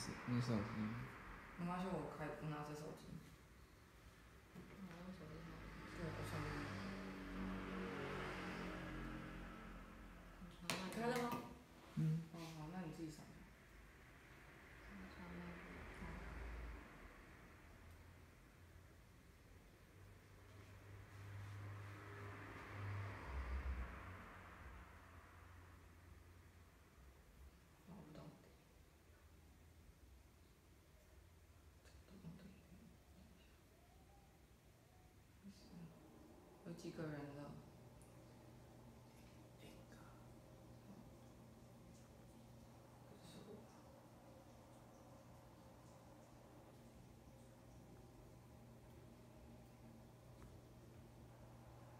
是你手机。没关系，我开我拿着手机。对，我手机。你开了吗？嗯。哦，好，那你自己扫。找不到。有几个人了？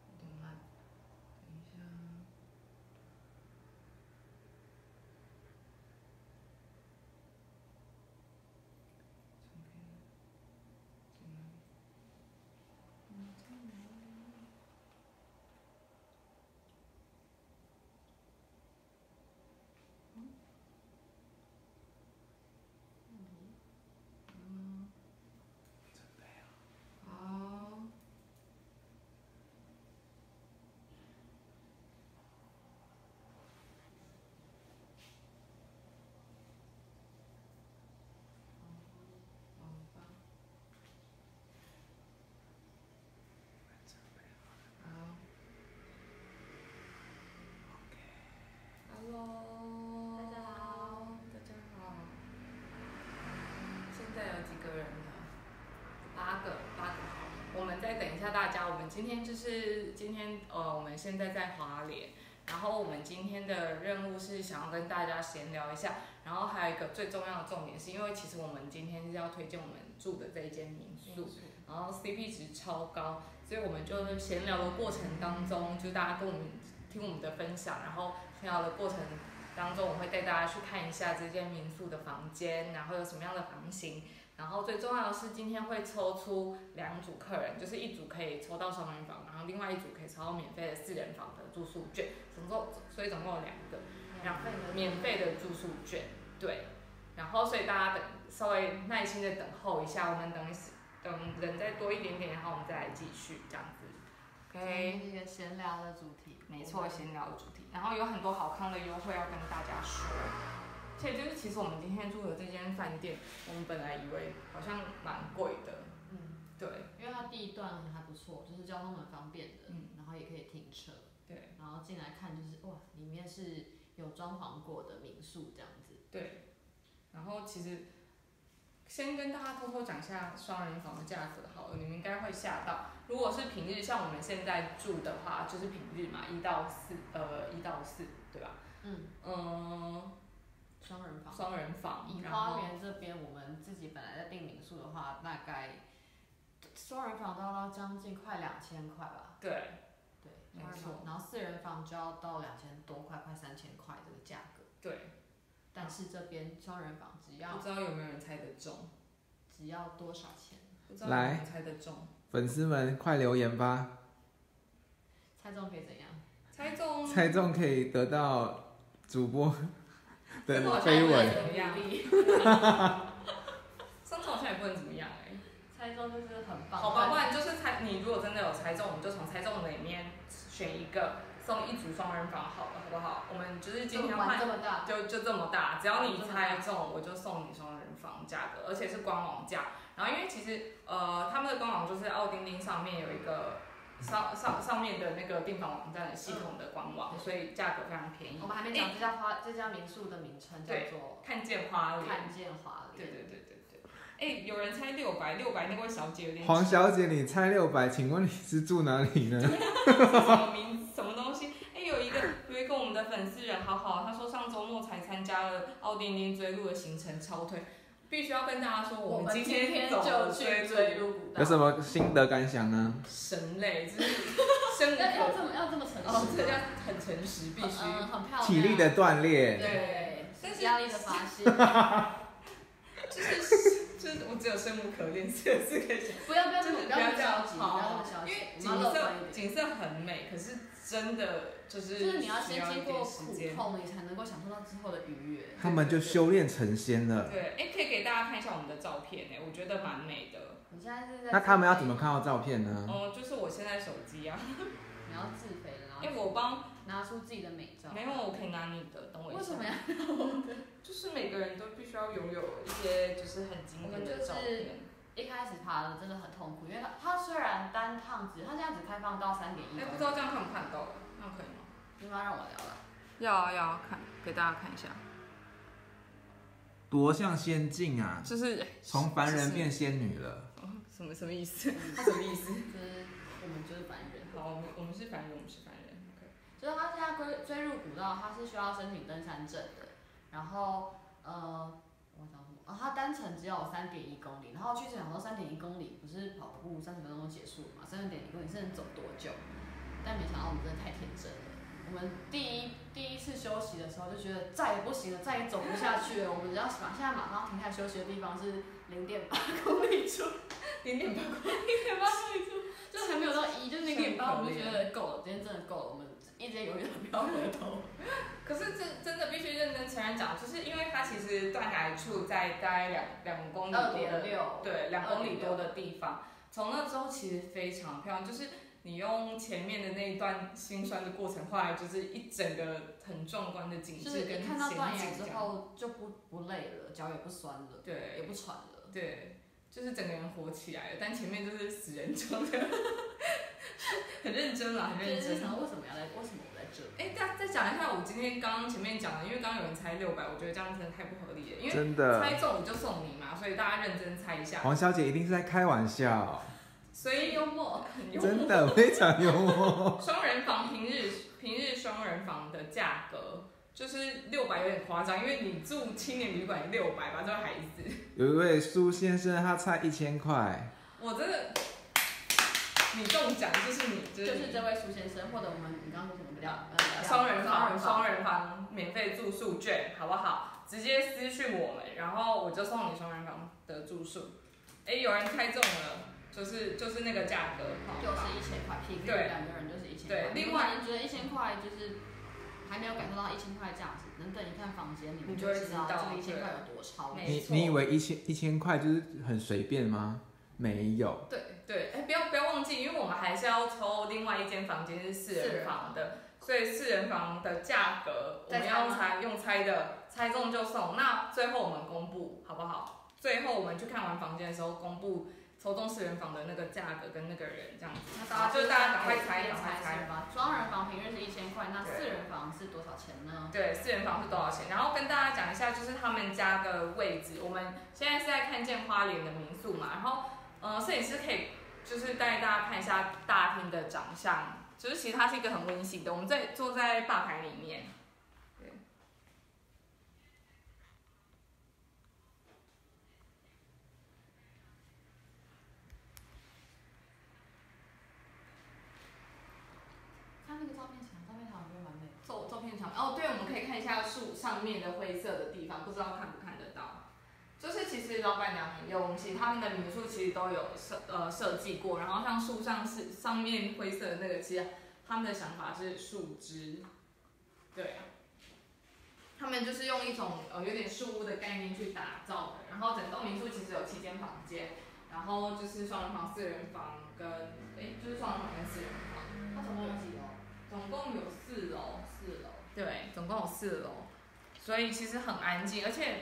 有点慢，等一下。这边，在哪里？嗯，在哪里？嗯。好。好吧。好。Hello，大家好，大家好。现在有几个人了？八个，八个好。我们再等一下大家，我们今天就是今天呃，我们现在在华联，然后我们今天的任务是想要跟大家闲聊一下，然后还有一个最重要的重点是因为其实我们今天是要推荐我们住的这一间民宿，然后 CP 值超高，所以我们就是闲聊的过程当中，就大家跟我们听我们的分享，然后闲聊的过程当中，我会带大家去看一下这间民宿的房间，然后有什么样的房型，然后最重要的是今天会抽出两组客人，就是一组可以抽到双人房，然后另外一组可以抽到免费的四人房的住宿券，总共所以总共有两个。免费的免费的住宿券，对，然后所以大家等稍微耐心的等候一下，我们等一等人再多一点点，然后我们再来继续这样子。这，OK，一个闲聊的主题，没错，闲聊的主题，然后有很多好康的优惠要跟大家说，而且就是其实我们今天住的这间饭店，我们本来以为好像蛮贵的，嗯，对因为它地段还不错，就是交通很方便的，嗯然后也可以停车，对然后进来看就是哇，里面是有装潢过的民宿这样子，对，然后其实。先跟大家偷偷讲一下双人房的价格好了，你们应该会吓到。如果是平日，像我们现在住的话，就是平日嘛，一到四，呃，一到四，对吧？嗯，嗯，双人房。双人房，以花园这边，我们自己本来在订民宿的话，大概双人房都要到将近快两千块吧。对，对，没错然后四人房就要到两千多块，快三千块这个价格。对，但是这边双人房只要不知道有没有人猜得中？只要多少钱？不知道有没有人猜得中？粉丝们快留言吧，猜中可以怎样？猜中，猜中可以得到主播的这个飞吻。怎么样？上次好像也不能怎么样哎、猜中就是很棒。好吧，不然就是猜，你如果真的有猜中，我们就从猜中的里面选一个送一组双人房好了，好不好？我们就是今天玩换这么大，就就这么大，只要你猜中，我就送你双人房价格，而且是官网价。然后因为其实呃，他们的官网就是奥丁丁上面有一个上上上面的那个订房网站的系统的官网，所以价格非常便宜我。们还没讲这家花这家民宿的名称叫做看见花莲，看见华对。对对对对。哎，有人猜六百，六百那位小姐有点黄小姐，你猜六百，请问你是住哪里呢？是 什么名什么东西？哎，有一个有一个我们的粉丝人好好，他说上周末才参加了奥丁丁追路的行程，超推。必须要跟大家说，我们们今今天走就去了追鹿古道。有什么心得感想呢？神累，就是生要要活这么要这么诚哦，实这要很诚实，必须。嗯，很漂亮。体力的锻炼，对，但是压力的发泄。就是就是我只有生无可恋四个字可以讲，不要不要不就是不要这样要消极，不要那么消极，因为我景们要乐色观一点。景色很美，可是真的就是就是你要先经过。苦痛，你才能够享受到之后的愉悦。他们就修炼成仙了。对，哎，可以给大家看一下我们的照片哎、我觉得蛮美的。你现在是在那他们要怎么看到照片呢？哦、就是我现在手机啊，你要自肥了，哎、然后我帮拿出自己的美照。没有，我可以拿你的，等我一下。为什么要我的？就是每个人都必须要拥有一些就是很经典的照片。一开始爬的真的很痛苦，因为它它虽然单趟只，它现在只开放到三点一哎、不知道这样看不看到？那可以吗？你妈让我聊了。要啊要啊看，给大家看一下，多像仙境啊！就是 从凡人变仙女了。什么什么意思？他 什么意思？就是我们就是凡人，好，我们我们是凡人，我们是凡人。OK。就是他现在追追入古道，他是需要申请登山证的。然后呃，我想什么？哦，他单程只有三点一公里，然后去想说三点一公里不是跑步三十分钟就结束了嘛？三点一公里是能走多久？但没想到我们真的太天真了。我们第一第一次休息的时候就觉得再也不行了，再也走不下去了。我们只要马现在马上停下休息的地方是零点八公里处，零点八公零点八公里处，就还没有到一，就是零点八，我们就觉得够了，今天真的够了，我们一直永远都不要回头。可是真真的必须认真承认讲，就是因为它其实断崖处在大概两两公里二多的，对，两公里多的地方。从那之后其实非常漂亮，就是你用前面的那一段心酸的过程，后来就是一整个很壮观的景就是致跟你看到断崖之。后就不不累了，脚也不酸了，对也不喘了。对，就是整个人活起来了，但前面就是死人装的，很认真啦，很认真为什么要来，为什么我在这里？哎，再再讲一下我今天刚刚前面讲的，因为刚刚有人猜六百，我觉得这样真的太不合理了，因为真的，猜中你就送你嘛，所以大家认真猜一下。黄小姐一定是在开玩笑，所以幽默，很幽真的非常幽默。双人房平日平日双人房的价格就是六百，有点夸张，因为你住青年旅馆六百吧，这个孩子，有一位苏先生，他差一千块，我真的，你中奖就是你，就就是这位苏先生，或者我们你刚刚说什么比较双人房，双人人房免费住宿券，好不好？直接私讯我们，然后我就送你双人房的住宿。哎，有人猜中了，就是就是那个价格，就是一千块，平均对两个人就是一千块。对另外你觉得一千块就是还没有感受到一千块的价值，能等一看房间，你们你就会知道这个一千块有多超没你错你以为一千一千块就是很随便吗？没有，对对，哎，不要不要忘记，因为我们还是要抽另外一间房间是四人房的，所以四人房的价格我们要猜用猜的，猜中就送。那最后我们公布好不好？最后我们去看完房间的时候公布抽中四人房的那个价格跟那个人这样子。那大家就大家赶快猜，猜赶快猜。吧。双人房平均是一千块，那四人房是多少钱呢？对，四人房是多少钱？然后跟大家讲一下，就是他们家的位置。我们现在是在看见花莲的民宿嘛，然后呃，摄影师可以就是带大家看一下大厅的长相，就是其实它是一个很温馨的。我们在坐在吧台里面，对，看那个照片墙，照片墙我觉得蛮美。照照片墙哦，对，我们可以看一下树面的灰色的地方，不知道看不看得到。就是其实老板娘很用心，他们的民宿其实都有设呃设计过，然后像树上是上面灰色的那个，其实他们的想法是树枝，对，他们就是用一种呃有点树屋的概念去打造的，然后整栋民宿其实有七间房间，然后就是双人房、四人房跟诶就是双人房跟四人房，它总共有几楼？总共有四楼。四楼。对，总共有四楼，所以其实很安静，而且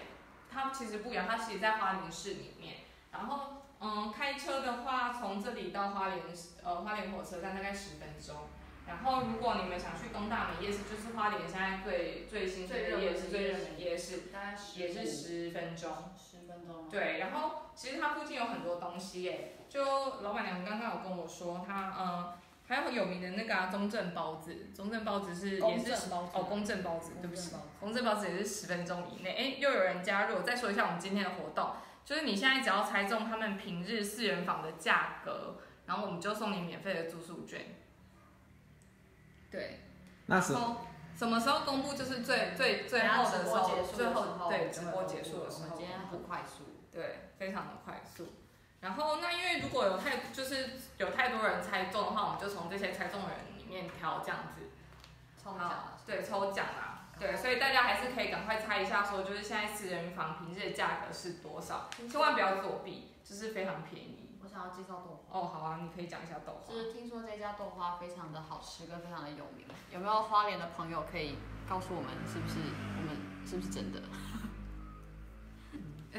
它其实不远，它其实在花莲市里面。然后，嗯，开车的话，从这里到花莲，呃，花莲火车站大概十分钟。然后，如果你们想去东大门夜市，就是花莲现在最最新鲜的夜市，最热门的夜市，大概十也是十分钟。十分钟。对，然后其实它附近有很多东西耶，就老板娘刚刚有跟我说，她嗯，还有很有名的那个啊，中正包子，中正包子是也是正包哦，公正包子，对不起公正包子，公正包子也是十分钟以内。哎，又有人加入，我再说一下我们今天的活动，就是你现在只要猜中他们平日四人房的价格，然后我们就送你免费的住宿券。对，那是然后什么时候公布？就是最最最后的时候，最后对直播结束的时候今天很快速。对，非常的快速。然后那因为如果有太就是有太多人猜中的话，我们就从这些猜中的人里面挑这样子。抽奖好，对，抽奖啊，对，所以大家还是可以赶快猜一下，说就是现在私人房平日的价格是多少，千万不要作弊，就是非常便宜。我想要介绍豆花。哦，好啊，你可以讲一下豆花就。是听说这家豆花非常的好吃，跟非常的有名。有没有花莲的朋友可以告诉我们，是不是我们是不是真的？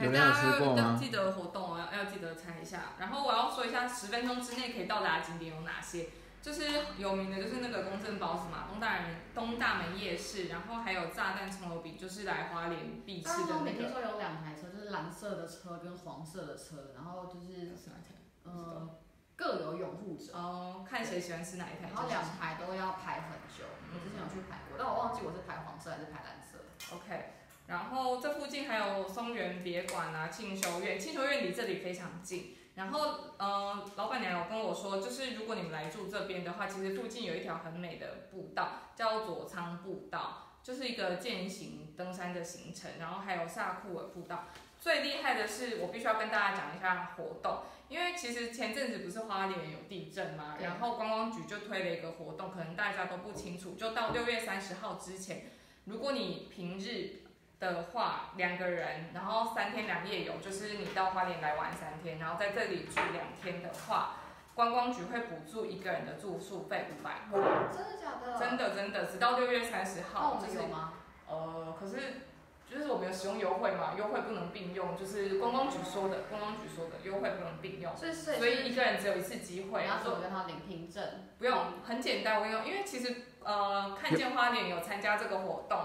大家吃过吗要记得活动哦，要要记得猜一下。然后我要说一下，十分钟之内可以到达的景点有哪些？就是有名的，就是那个公正包子嘛，东大门东大门夜市，然后还有炸弹葱油饼，就是来花莲必吃但是的那个。我每听说有两台车，就是蓝色的车跟黄色的车，然后就是是哪一台呃各有拥护者，哦，看谁喜欢吃哪一台。然后两台都要排很久。我之前有去排过，但我忘记我是排黄色还是排蓝色。OK，然后这附近还有松原别馆啊、庆修院，庆修院离这里非常近。然后呃，老板娘有跟我说，就是如果你们来住这边的话，其实附近有一条很美的步道，叫左仓步道，就是一个健行登山的行程。然后还有萨库尔步道。最厉害的是，我必须要跟大家讲一下活动，因为其实前阵子不是花莲有地震嘛，然后观光局就推了一个活动，可能大家都不清楚，就到六月三十号之前，如果你平日的话，两个人，然后三天两夜游，就是你到花莲来玩三天，然后在这里住两天的话，观光局会补助一个人的住宿费五百块，真的假的？真的真的，直到六月三十那号，就是我们有吗？呃，可是就是我们有使用优惠嘛，优惠不能并用，就是观光局说的，观光局说的优惠不能并用，所以所以一个人只有一次机会，然后怎么跟他领凭证？不用，很简单，我跟你说，因为其实呃，看见花莲有参加这个活动。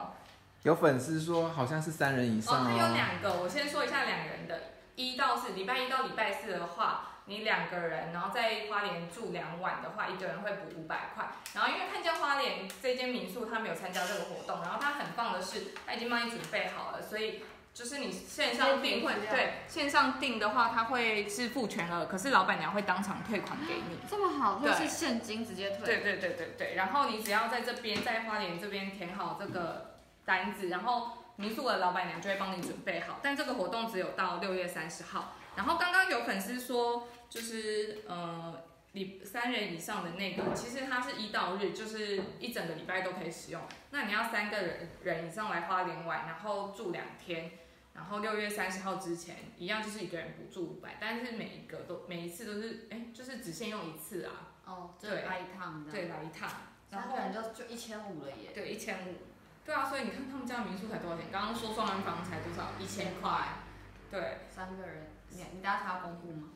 有粉丝说好像是三人以哦，上它有哦。两个，我先说一下两人的，一到四，礼拜一到礼拜四的话，你两个人，然后在花莲住两晚的话，一个人会补五百块。然后因为看见花莲这间民宿，他没有参加这个活动，然后他很棒的是，他已经帮你准备好了，所以。就是你线上订会对线上订的话，他会是付全额，可是老板娘会当场退款给你。这么好，对会是现金直接退。对对对对对，然后你只要在这边在花莲这边填好这个单子，然后民宿的老板娘就会帮你准备好。但这个活动只有到六月三十号。然后刚刚有粉丝说，就是呃，礼三人以上的那个，其实它是一到日，就是一整个礼拜都可以使用。那你要三个人人以上来花莲玩，然后住两天。然后六月三十号之前，一样就是一个人补助五百，但是每一个都每一次都是，哎，就是只限用一次啊。哦，对来一趟。对，来一趟，然后就就一千五了耶。对一千五，对啊，所以你看他们家的民宿才多少钱？刚刚说双人房才多少？一千块，对，三个人，你你大家才要公布吗？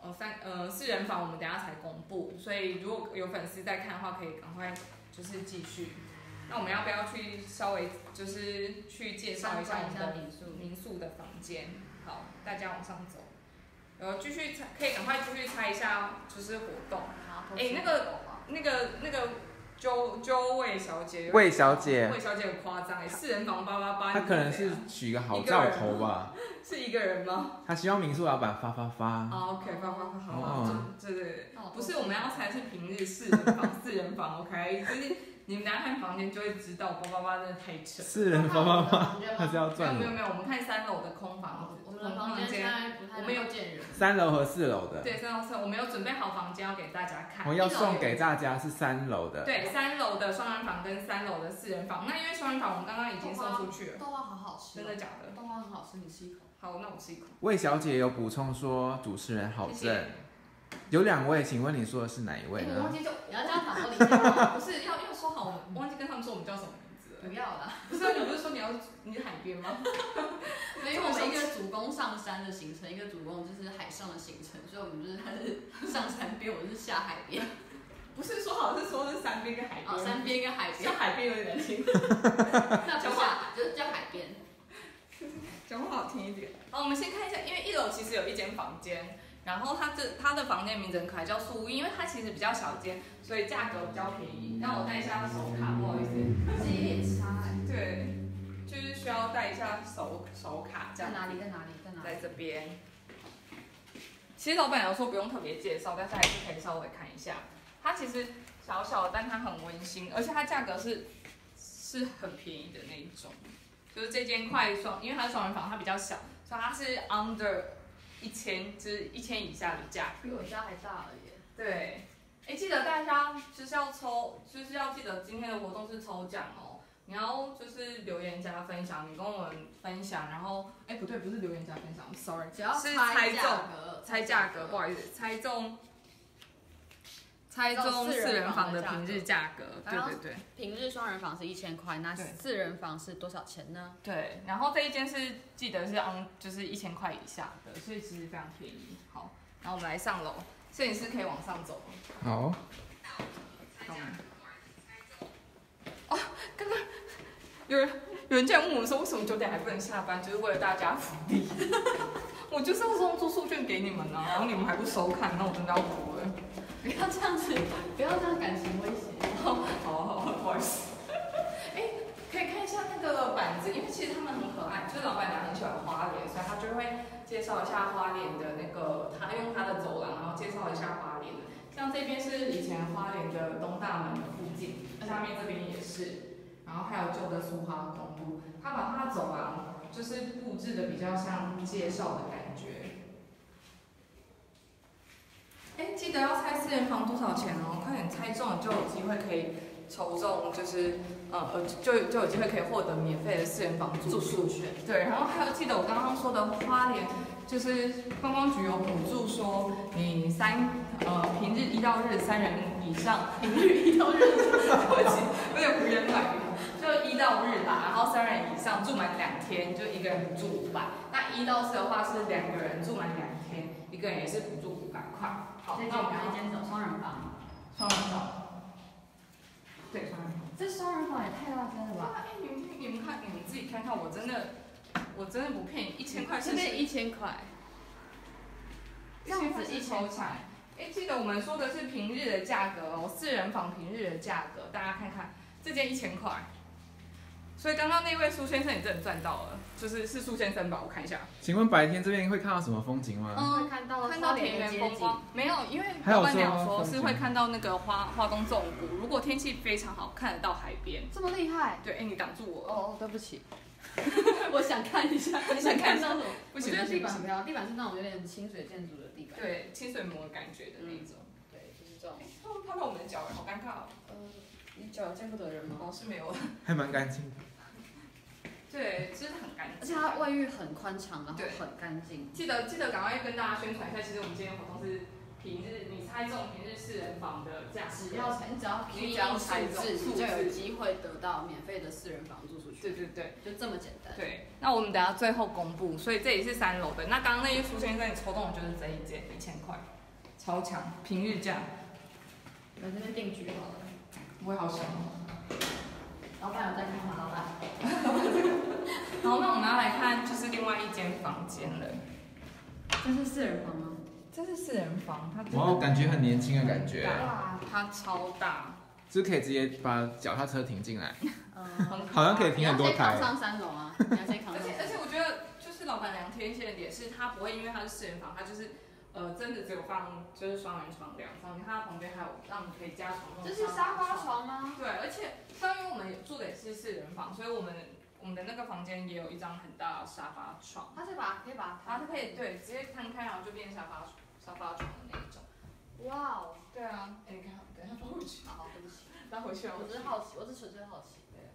哦三呃四人房我们等下才公布，所以如果有粉丝在看的话，可以赶快就是继续。那我们要不要去稍微就是去介绍一下我们的民宿。民宿的房间？好，大家往上走，然后继续猜，可以赶快继续猜一下就是活动。哎那个那个那个周周魏小姐，魏小姐魏小姐很夸张哎，四人房八八八，她可能是取个好兆头吧，是一个人吗？他希望民宿老板发发发。啊，OK，发发发，好哦好，对对对，不是我们要猜是平日四人房，四人房，OK，就是你们等下看房间就会知道，八八八真的太扯。四人房间他是要没有赚。没有没有，我们看三楼的空房子，我们的房间我们有能见人。三楼和四楼的，对三楼三，我们有准备好房间要给大家看。我要送给大家是三楼的。对，三楼的双人房跟三楼的四人房。那因为双人房我们刚刚已经送出去了，豆花好好吃哦，真的假的？豆花很好吃，你吃一口。好，那我吃一口。魏小姐有补充说主持人好谢正，有两位，请问你说的是哪一位呢哎我忘？记就你要这样躺说里面吗？不是要要说好，我忘记跟他们说我们叫什么名字了。不要啦，不是啊，你不是说你要你是海边吗？因为我们一个主攻上山的行程，一个主攻就是海上的行程，所以我们就是他 是上山边，我是下海边。不是说好是说是山边跟海边。哦，山边跟海边像，海边有点难听，那不下就是叫海边。讲话好听一点。好，我们先看一下，因为一楼其实有一间房间，然后它这它的房间名字很可爱，叫树屋，因为它其实比较小间，所以价格比较便宜。让我带一下手卡，不好意思。这有点差哎。对，就是需要带一下手手卡这样。在哪里？在哪里？在哪里？在这边。其实老板有说不用特别介绍，但是还是可以稍微看一下。它其实小小的，但它很温馨，而且它价格是是很便宜的那一种。就是这间快双，因为它是双人房，它比较小，所以它是 under 一千，就是一千以下的价格。比我家还大而已。对，哎，记得大家就是要抽，就是要记得今天的活动是抽奖哦。你要就是留言加分享，你跟我们分享，然后哎不对，不是留言加分享，sorry，只要是猜价格，猜价格，不好意思，猜中。猜中中四四人人房的平日价格，对对对平日双人房是一千块，那四人房是多少钱呢？对。然后这一间是记得是昂就是一千块以下的，所以其实非常便宜。好，然后我们来上楼，摄影师可以往上走。好，哦，刚刚有人有人竟然问我们说，为什么九点还不能下班？就是为了大家福利。我就是要送住宿券给你们啊，然后你们还不收看，那我真的要哭了。不要这样子，不要这样感情威胁。好好好，不好意思。哎，可以看一下那个板子，因为其实他们很可爱，就是老板娘很喜欢花莲，所以她就会介绍一下花莲的那个，她用她的走廊，然后介绍一下花莲。像这边是以前花莲的东大门的附近，下面这边也是，然后还有旧的苏花公路，他把他的走廊就是布置的比较像介绍的感觉。哎，记得要猜四人房多少钱哦，快点猜中了就有机会可以抽中，就是呃呃就就有机会可以获得免费的四人房住宿券，对，然后还有记得我刚刚说的花莲，就是观光局有补助说你三呃平日一到日三人以上，平日一到日，对不起，有点胡言乱语，就一到日吧，然后三人以上住满两天，就一个人补助五百，那一到四的话是两个人住满两天，一个人也是补助五百块。好，那我们一间走双人房，双人房，对双人房。这双人房也太大间了吧？你们你们看，你们自己看看，我真的，我真的不骗你，一千块是这边一千块，这样子一千抽彩。哎，记得我们说的是平日的价格哦，四人房平日的价格，大家看看，这间一千块。所以刚刚那位苏先生也真的赚到了，就是是苏先生吧？我看一下，请问白天这边会看到什么风景吗？嗯会看到看到田园风光，没有，因为老板娘说是会看到那个花花东纵谷，如果天气非常好，看得到海边。这么厉害？对，哎，你挡住我了。哦，对不起，我想看一下，你想看到什么？我觉得地板很漂亮，地板是那种有点清水建筑的地板。对，清水模感觉的那一种。对，就是这种。他们拍到我们的脚，好尴尬哦。呃，你脚有见不得人吗？哦，是没有。还蛮干净的。对，其实很干净。而且它卫浴很宽敞，然后很干净。记得记得赶快跟大家宣传一下，其实我们今天活动是平日，你猜中平日四人房的价只。要你只要你只要猜中就有字机会得到免费的四人房住宿对券，对对就这么简单。对。那我们等下最后公布，所以这里是三楼的。那刚刚那位苏先生你抽中的就是这一间，一千块，超强，平日价，来这边定居好了。我也好想。老板有在看吗？老板。好，那我们要来看就是另外一间房间了。这是四人房吗？这是四人房，它哇，感觉很年轻的感觉，哇，它超大，就是可以直接把脚踏车停进来，嗯，很好像可以停很多台。上三楼啊！而且。而且我觉得就是老板娘贴心的点是，她不会因为它是四人房，它就是呃真的只有放就是双人床两张，你看它旁边还有让你可以加床这是沙发。床吗？对，而且像因为我们住的也是四人房，所以我们我们的那个房间也有一张很大的沙发床，它是把可以把它是可以对直接摊开，然后就变沙发沙发床的那一种。哇哦！对啊，哎你看，等一下放回去，好，对不起，拉回去啊。我只是好奇，我只是纯粹好奇。对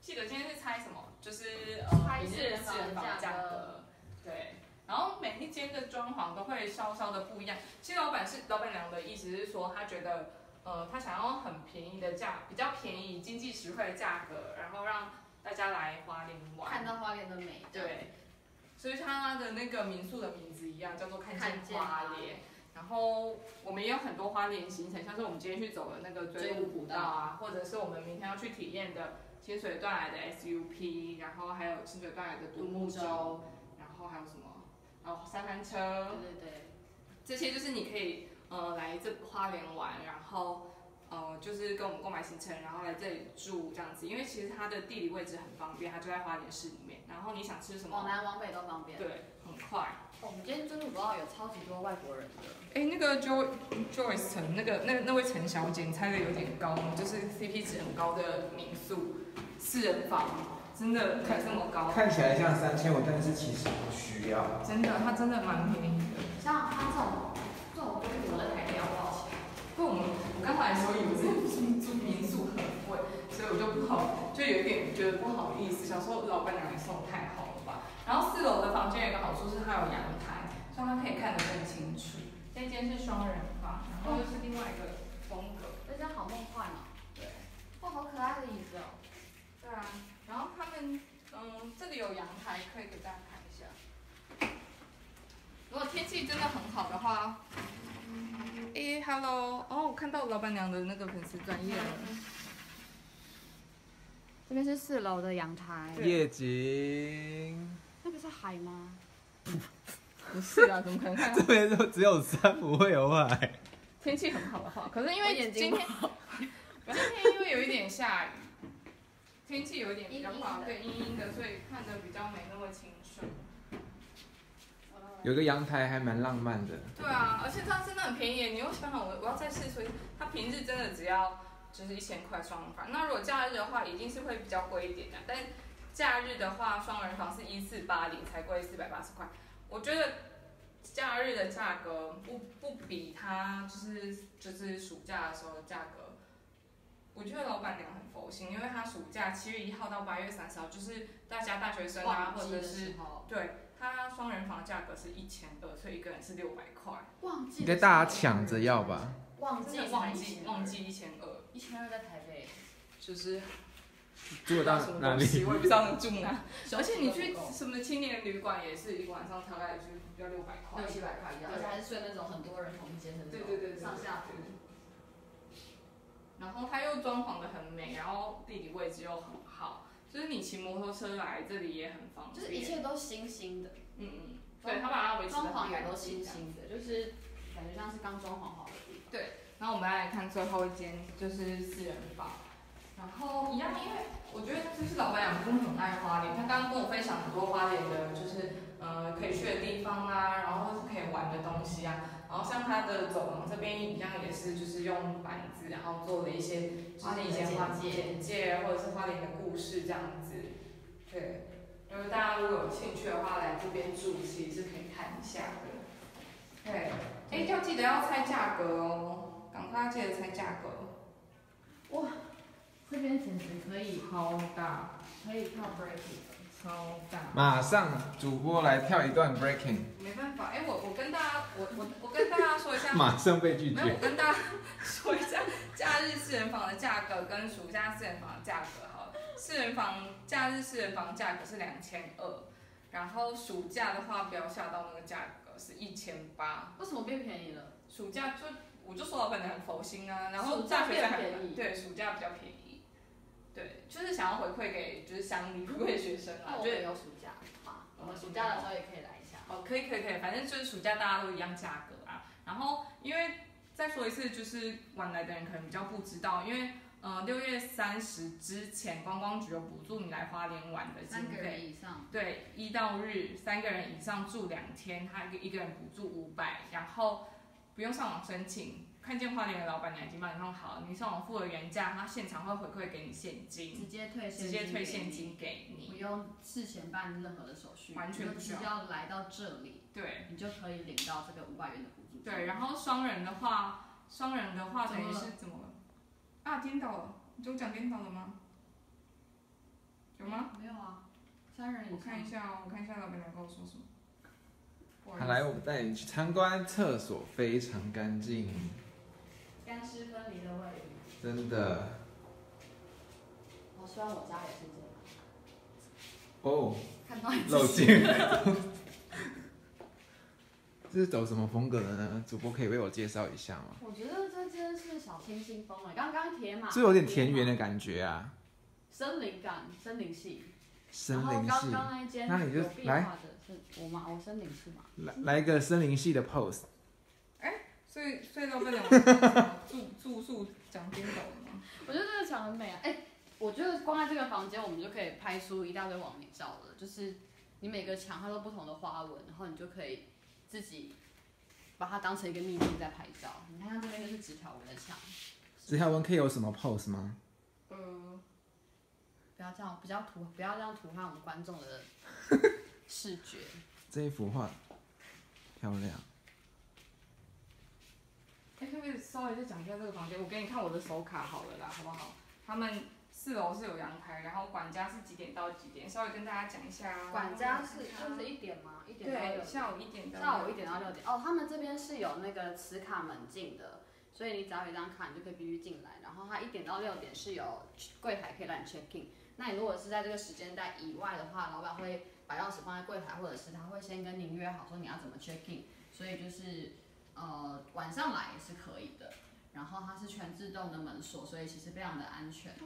记得今天是猜什么？就是呃，猜四人房的价格。对，然后每一间的装潢都会稍稍的不一样。其实老板是老板娘的意思是说，她觉得呃，她想要很便宜的价，比较便宜、经济实惠的价格，然后让大家来花莲玩。看到花莲的美。对，所以它的那个民宿的名字一样，叫做看看见花莲。然后我们也有很多花莲行程，像是我们今天去走的那个追雾古道啊，或者是我们明天要去体验的清水断崖的 SUP，然后还有清水断崖的独木舟，然后还有什么？然后三轮车，对对对。这些就是你可以呃来这花莲玩，然后呃就是跟我们购买行程，然后来这里住这样子，因为其实它的地理位置很方便，它就在花莲市里面。然后你想吃什么？往南往北都方便。对，很快。哦我们今天真的不知道有超级多外国人的。哎，那个 Jo Joyce 陈那个那那位陈小姐，你猜的有点高，就是 CP 值很高的民宿，四人房，真的开这么高，看起来像三千五，但是其实不需要。真的，它真的蛮便宜的。像它这种这种规格的台北要多少钱？不，我们我刚才的时候以为是住住民宿很贵，所以我就不好，就有点觉得不好意思，想说老板娘也送太好了吧。然后四楼的房间有一个好处是它有阳台，所以它可以看得更清楚。这间是双人房，然后又是另外一个风格。这间好梦幻哦。对。哇，好可爱的椅子哦。对啊，然后他们，嗯，这里有阳台，可以给大家看一下。如果天气真的很好的话，诶 h e l l o 哦，我看到老板娘的那个粉丝专业了。这边是四楼的阳台。夜景，那个是海吗？不是啊，怎么可能看 这边就只有山，不会有海。天气很好的话，可是因为今天，今天因为有一点下雨，天气有一点比较不好，阴对，阴阴的，所以看的比较没那么清楚。有个阳台还蛮浪漫的。对啊，而且它真的很便宜，你又想想我我要再试，所以它平日真的只要就是一千块双人房。那如果假日的话，一定是会比较贵一点的，但假日的话，双人房是一四八零才贵四百八十块。我觉得假日的价格不不比它就是就是暑假的时候的价格。我觉得老板娘很佛心，因为她暑假七月一号到八月三十号，就是大家大学生啊，或者是。对，它双人房价格是一千二，所以一个人是六百块。忘记。应该大家抢着要吧？旺季真的忘记忘。记一千二，一千二在台北。就是住得到哪里？我也不知道能住哪。而且你去什么青年旅馆也是一个晚上大概就是要六百块六。七百块一样，而且还是睡那种很多人同间的那种，对对对对，上下铺。然后它又装潢的很美，然后地理位置又很好，就是你骑摩托车来这里也很方便。就是一切都新新的，嗯嗯，对，他把它维持装的潢也都新新的，就是感觉像是刚装潢好的地方。然后我们来看最后一间，就是四人房。然后一样，因为我觉得就是老板娘真的很爱花莲，他刚刚跟我分享很多花莲的，就是呃可以去的地方啊，然后是可以玩的东西啊。然后像它的走廊这边一样也是，就是用板子，然后做了一些就是以前花简介或者是花莲的故事这样子。对，就是大家如果有兴趣的话，来这边住其实是可以看一下的。对，哎，要记得要猜价格哦，赶快记得猜价格。哇这边简直可以超大，可以跳 breaking，超大。马上主播来跳一段 breaking，没办法，哎、我我跟大家，我我我跟大家说一下，马上被拒没有，我。跟大家说一下假日四人房的价格跟暑假四人房的价格好了。四人房假日四人房价格是两千二，然后暑假的话不要下到那个价格是一千八。为什么变便宜了？暑假就我就说老板娘很佛心啊，然后暑假大学生还变便宜对暑假比较便宜，对，就是想要回馈给就是乡里回馈学生啦，就那我们有暑假啊，我们暑假的时候也可以来一下。哦，可以可以可以，反正就是暑假大家都一样价格啊。然后因为再说一次，就是晚来的人可能比较不知道，因为呃六月三十之前，观光局有补助你来花莲玩的经三个人费。以上，对，一到日三个人以上住两天，他一个一个人补助五百，然后不用上网申请。看见花莲的老板娘已经帮你弄好了，你上网付了原价，他现场会回馈给你现金，直接退现直接退现给你，金给不。用事前办任何的手续，完全不需要来到这里，对你就可以领到这个五百元的补助。对，然后双人的话，双人的话等于是怎么了？啊，颠倒了，你就讲颠倒了吗？有吗？没有啊，三人我看一。下哦，我看一下老板娘跟我说什么。不好意好，思来，我带你去参观厕所，非常干净，干湿分离的卫浴，真的。我希望我家也是这样。哦，看到你漏镜。这是走什么风格的呢？主播可以为我介绍一下吗？我觉得这间是小清新风诶，刚刚铁马是有点田园的感觉啊，森林感，森林系。森林系。刚那一间那你就有变化的是我吗？我森林系嘛。来来一个森林系的 pose，所以所以老板娘是什么住住宿讲颠倒了吗？我觉得这个墙很美啊！哎、我觉得光在这个房间，我们就可以拍出一大堆网美照了。就是你每个墙它都不同的花纹，然后你就可以自己把它当成一个秘境在拍照。你看，它这边就是纸条纹的墙，纸条纹可以有什么 pose 吗？嗯，不要这样，不要涂，不要这样涂害我们观众的视觉。这一幅画漂亮，哎，可不可以稍微再讲一下这个房间？我给你看我的手卡好了啦，好不好？他们四楼是有阳台，然后管家是几点到几点？稍微跟大家讲一下。管家是就是一点吗？一点到六对，点。下午一点到下午一点到六点。哦，他们这边是有那个磁卡门禁的，所以你只要有一张卡，你就可以必须进来。然后它一点到六点是有柜台可以让你 check in。那你如果是在这个时间带以外的话，老板会把钥匙放在柜台，或者是他会先跟您约好说你要怎么 check in。所以就是呃晚上来也是可以的。然后它是全自动的门锁，所以其实非常的安全。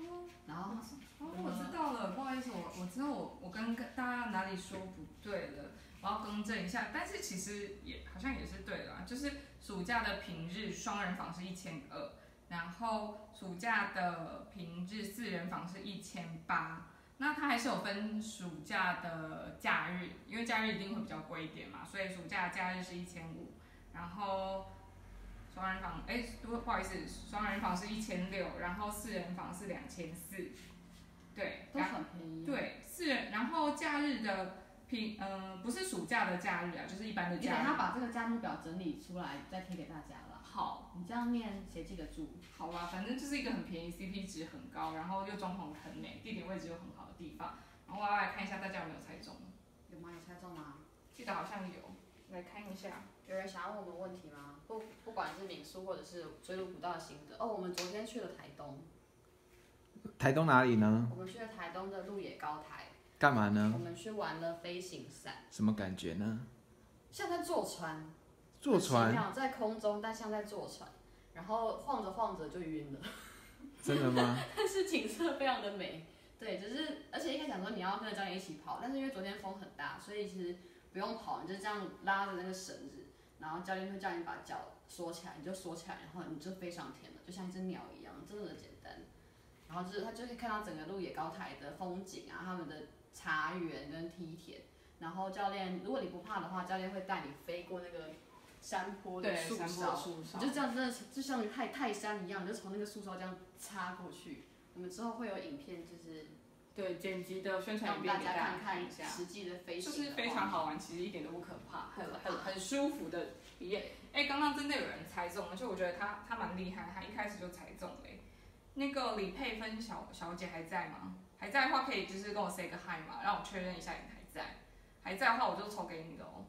然后哦，我知道了，不好意思，我我知道我我跟跟大家哪里说不对了，我要更正一下。但是其实也好像也是对的啦，就是暑假的平日双人房是一千二，然后暑假的平日四人房是一千八。那它还是有分暑假的假日，因为假日一定会比较贵一点嘛，所以暑假假日是一千五，然后。双人房，哎，不不好意思，双人房是一千六，然后四人房是两千四，对，都很便宜。对，四人，然后假日的平，嗯、不是暑假的假日啊，就是一般的你等假日。等下把这个价目表整理出来，再贴给大家了。好，你这样念谁记得住？好吧，反正就是一个很便宜，CP 值很高，然后又装潢很美，地点位置又很好的地方。然后我要来看一下大家有没有猜中，有吗？有猜中吗？记得好像有，来看一下。有人想要问我们问题吗？不，不管是民宿或者是追鹿古道的心得。哦，我们昨天去了台东，台东哪里呢？我们去了台东的鹿野高台，干嘛呢我？们去玩了飞行伞，什么感觉呢？像在坐船，坐船？妙在空中，但像在坐船，然后晃着晃着就晕了。真的吗？但是景色非常的美。对，只是而且一开始想说你要跟着教练一起跑，但是因为昨天风很大，所以其实不用跑，你就这样拉着那个绳子，然后教练会叫你把脚缩起来，你就缩起来，然后你就飞上天了，就像一只鸟一样，真的简单。然后就是他就可以看到整个鹿野高台的风景啊，他们的茶园跟梯田。然后教练，如果你不怕的话，教练会带你飞过那个山坡的对，树梢，树梢你就这样真的就像泰泰山一样，你就从那个树梢这样插过去。我们之后会有影片，就是对，剪辑的宣传影片给大家看看一下。实际的飞行，就是非常好。玩，其实一点都不可怕，很很很舒服的体验。哎、刚刚真的有人猜中，而且我觉得他他蛮厉害，他一开始就猜中了、那个李佩芬小小姐还在吗？还在的话可以就是跟我 say 个 hi 嘛，让我确认一下你还在。还在的话我就抽给你的哦。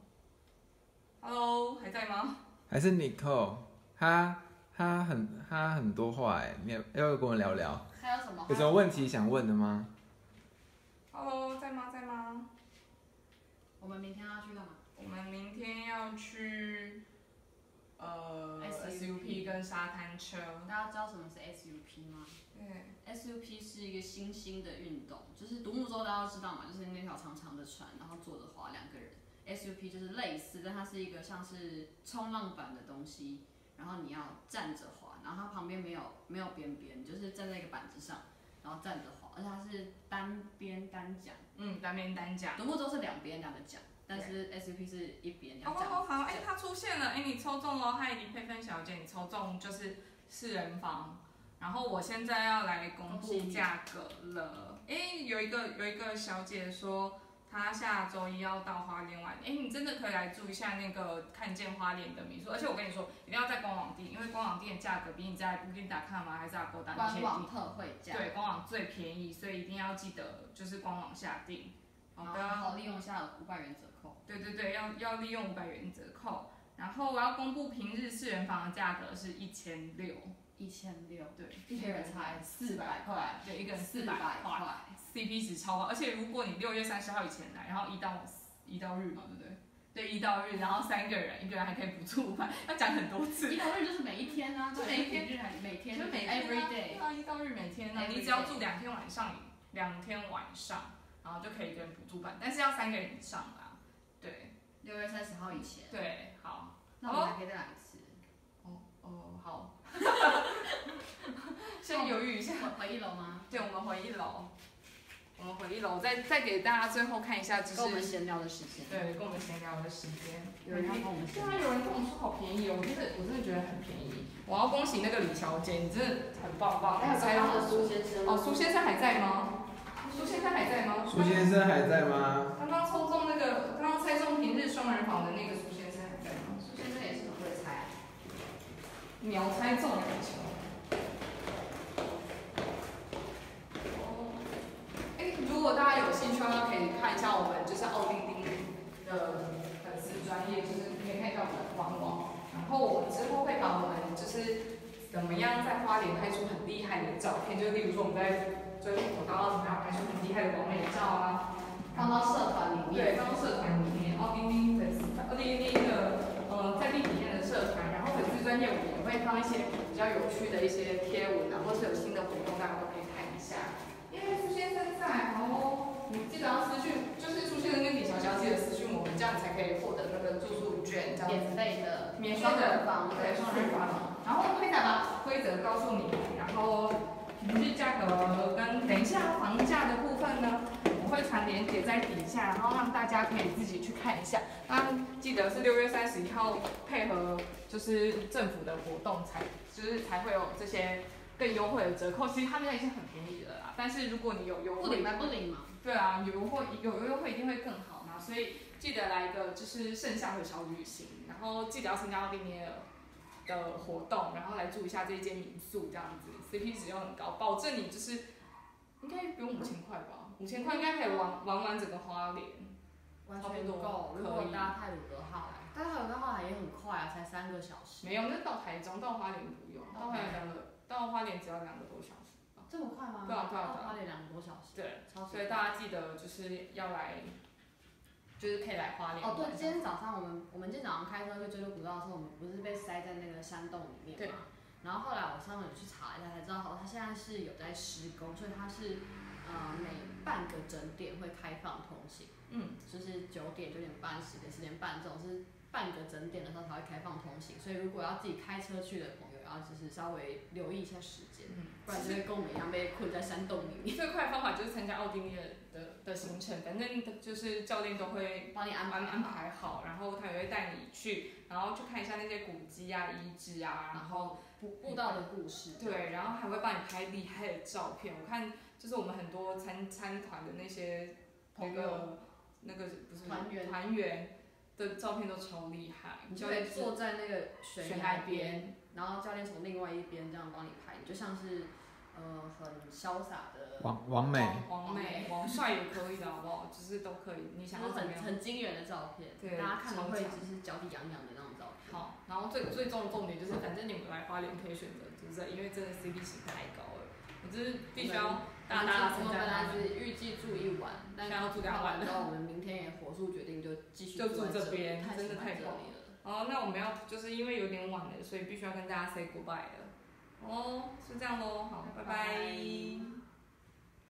Hello，还在吗？还是 Nicole？他他很他很多话哎，你要要不要跟我聊聊？还有什么？有什么问题想问的吗？Hello，在吗？在吗？我们明天要去干嘛？我们明天要去呃 SUP 跟沙滩车。大家知道什么是 SUP 吗对。？SUP 是一个新兴的运动，就是独木舟大家都知道嘛，就是那条长长的船，然后坐着划两个人。SUP 就是类似，但它是一个像是冲浪板的东西，然后你要站着滑，然后它旁边没有没有边边，就是站在一个板子上，然后站着划，而且它是单边单桨。嗯，单边单桨。独木舟是两边两个桨，但是 SUP 是一边要这样哦哦好，哎、子它出现了，哎、你抽中了，嗨，李佩芬小姐，你抽中就是四人房，然后我现在要来公布价格了，哎、有一个有一个小姐说她下周一要到花莲玩，哎、你真的可以来住一下那个看见花莲的民宿，而且我跟你说，一定要在官网订，因为官网订的价格比你在 Booking.com 啊还是 Agoda 那些，官网特惠价。对，官网最便宜，所以一定要记得就是官网下订。好的。然后利用一下五百元折扣。对对对，要要利用五百元折扣。然后我要公布平日四人房的价格是一千六，一千六，对，一个人才四百块，对，一个人四四百百块，CP 值超高。而且如果你六月三十号以前来，然后一到一到日嘛，对不对？对，一到日，然后三个人，一个人还可以补助饭，要讲很多次一。到日就是每一天啊，就每一天日还每天，就每 every 对 day。啊，一到日每天啊，你只要住两天晚上，两天晚上，然后就可以跟补助办，但是要三个人以上啦。对六月三十号以前，对，好。那我们还可以再来一次。哦哦，好。先犹豫一下。回回一楼吗？对，我们回一楼，我们回一楼，再再给大家最后看一下，就跟我们是闲聊的时间。对，跟我们闲聊的时间。有人要跟我们对啊，闲聊。有人跟我们说好便宜哦，我真的我真的觉得很便宜。我要恭喜那个李小姐，你真的很棒棒。还有才刚刚的苏先生哦，苏先生还在吗？苏先生还在吗？苏先生还在吗？刚刚抽中那个，刚刚猜中平日双人房的那个苏秒猜中两球。哦，哎，如果大家有兴趣的话，可以看一下我们就是奥丁丁的粉丝专业，就是可以看一下我们的官网。然后我们之后会把我们就是怎么样在花莲拍出很厉害的照片，就是例如说我们在追风火刀怎么样拍出很厉害的广美照啊，放到社团里面。对，放到社团里面。奥丁丁粉丝，奥丁丁的呃在地里面的社团，然后粉丝专业我们。会放一些比较有趣的。一些贴文，然后是有新的。活动，大家都可以看一下。因为苏先生在，然后你记得要私讯，就是苏先生跟李小姐记得私讯我们，这样你才可以获得那个住宿券，这样子。免费的，免费的。房，对，双人房。房。然后会再把规则告诉你，然后平均价格跟等一下房价的。部分呢，会传链接在底下，然后让大家可以自己去看一下。那记得是六月三十一号配合就是政府的活动才，就是才会有这些更优惠的折扣。其实他们已经很便宜了啦，但是如果你有优惠，不领白不领嘛。对啊，有优惠有优惠一定会更好嘛，所以记得来一个就是盛夏的小旅行，然后记得要参加奥地利的活动，然后来住一下这一间民宿这样子，CP 值又很高，保证你就是应该不用五千块吧，五千块应该可以玩玩完整个花莲。完全够。如果搭泰鲁格号来，搭泰鲁格号来也很快啊，才三个小时。没有，那到台中到花莲不用，到花莲两个，到花莲只要两个多小时。这么快吗？对啊对啊到花莲两个多小时。对，超所以大家记得就是要来，就是可以来花莲。哦，对，今天早上我们我们今天早上开车去追逐古道的时候，我们不是被塞在那个山洞里面对嘛？然后后来我上网去查一下，才知道哦，它现在是有在施工，所以它是呃每半个整点会开放通行，嗯，就是九点、九点半、十点、十点半这种是半个整点的时候才会开放通行，所以如果要自己开车去的朋友，要就是稍微留意一下时间，嗯，不然就会跟我们一样被困在山洞里面。最快的方法就是参加奥地利的的的行程，反正就是教练都会帮你安排安安排好，然后他也会带你去，然后去看一下那些古迹啊、遗址啊，然后步步道的故事。对，然后还会帮你拍厉害的照片。我看就是我们很多参参团的那些那朋友。个那个不是团员。团员的照片都超厉害，你就会坐在那个悬悬崖崖边，然后教练从另外一边这样帮你拍，你就像是呃很潇洒的，王王美，王美、王帅也可以的，好不好？就是都可以，你就是很想要怎么样？很惊人的照片，对大家看了会就是脚底痒痒的那种照片。好，然后最最重的重点就是，反正你们来花莲可以选择住这，因为真的 CP 值太高了，我就是必须要大大我们本称赞他们。来是预计住一晚，但现在要住两晚看完之后，我们明天也火速决定就继续就住在这边真的太棒这里了。哦，那我们要就是因为有点晚了，所以必须要跟大家 say goodbye 了。哦，是这样喽，好，拜拜